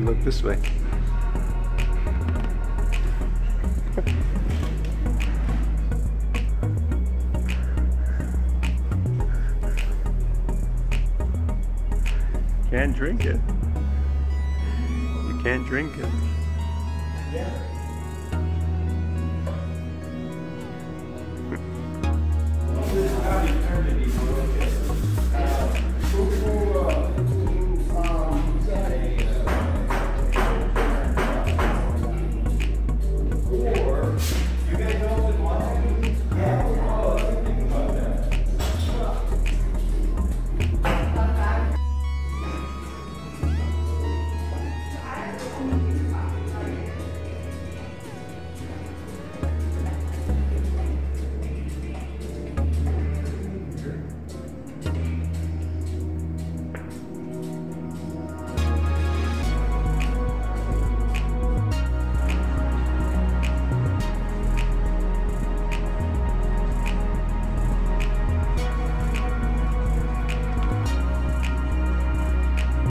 Look This way. Can't drink it. You can't drink it.